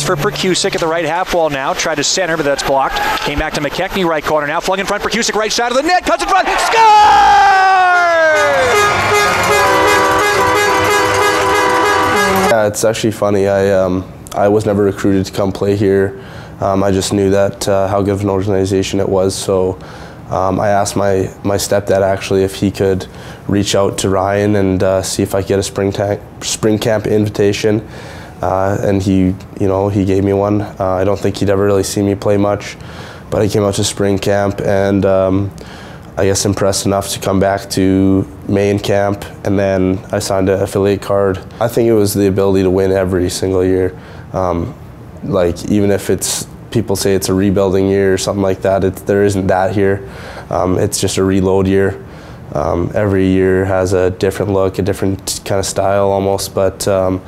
For Prkusic at the right half wall now. Tried to center, but that's blocked. Came back to McKechnie, right corner now. Flung in front. Prkusic, right side of the net. Cuts in front. Score! Yeah, it's actually funny. I um, I was never recruited to come play here. Um, I just knew that uh, how good of an organization it was. So um, I asked my my stepdad actually if he could reach out to Ryan and uh, see if I could get a spring spring camp invitation. Uh, and he, you know, he gave me one. Uh, I don't think he'd ever really seen me play much, but I came out to spring camp and um, I guess impressed enough to come back to main camp, and then I signed an affiliate card. I think it was the ability to win every single year. Um, like even if it's people say it's a rebuilding year or something like that, it, there isn't that here. Um, it's just a reload year. Um, every year has a different look, a different kind of style almost, but um,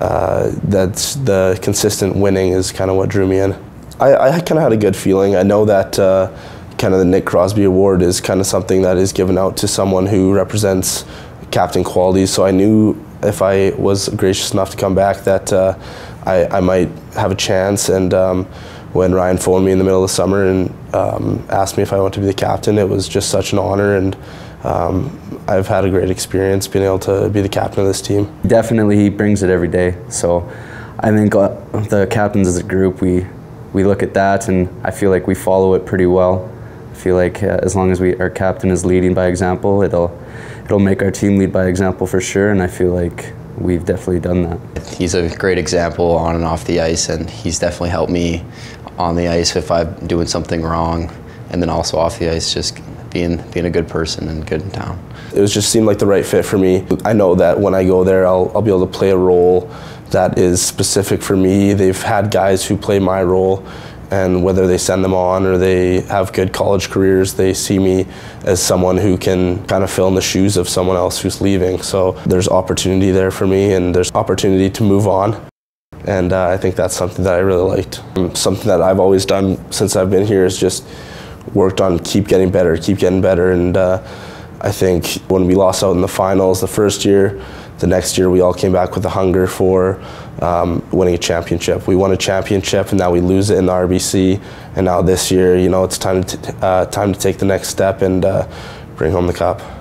uh, that's the consistent winning is kind of what drew me in. I, I kind of had a good feeling. I know that uh, kind of the Nick Crosby Award is kind of something that is given out to someone who represents captain qualities. So I knew if I was gracious enough to come back that uh, I, I, might have a chance. And um, when Ryan phoned me in the middle of the summer and um, asked me if I wanted to be the captain, it was just such an honor. And um, I've had a great experience being able to be the captain of this team. Definitely, he brings it every day. So I think uh, the captains as a group, we we look at that, and I feel like we follow it pretty well. I feel like uh, as long as we our captain is leading by example, it'll it'll make our team lead by example for sure. And I feel like we've definitely done that. He's a great example on and off the ice, and he's definitely helped me on the ice if I'm doing something wrong, and then also off the ice, just being being a good person and good in town. It was just seemed like the right fit for me. I know that when I go there, I'll, I'll be able to play a role that is specific for me. They've had guys who play my role, and whether they send them on or they have good college careers, they see me as someone who can kind of fill in the shoes of someone else who's leaving. So there's opportunity there for me, and there's opportunity to move on. And uh, I think that's something that I really liked. Something that I've always done since I've been here is just worked on keep getting better, keep getting better. And uh, I think when we lost out in the finals the first year, the next year we all came back with a hunger for um, winning a championship. We won a championship and now we lose it in the RBC. And now this year, you know, it's time to, uh, time to take the next step and uh, bring home the cup.